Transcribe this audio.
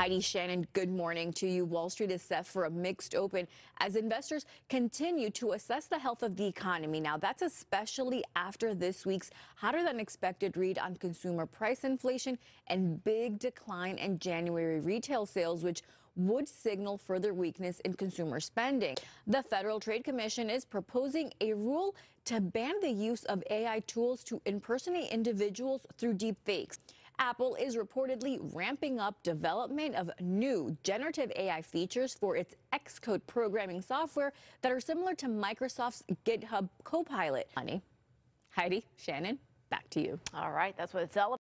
Heidi Shannon, good morning to you. Wall Street is set for a mixed open as investors continue to assess the health of the economy. Now, that's especially after this week's hotter than expected read on consumer price inflation and big decline in January retail sales, which would signal further weakness in consumer spending. The Federal Trade Commission is proposing a rule to ban the use of AI tools to impersonate individuals through deepfakes. Apple is reportedly ramping up development of new generative AI features for its Xcode programming software that are similar to Microsoft's GitHub Copilot. Honey, Heidi, Shannon, back to you. All right, that's what it's all about.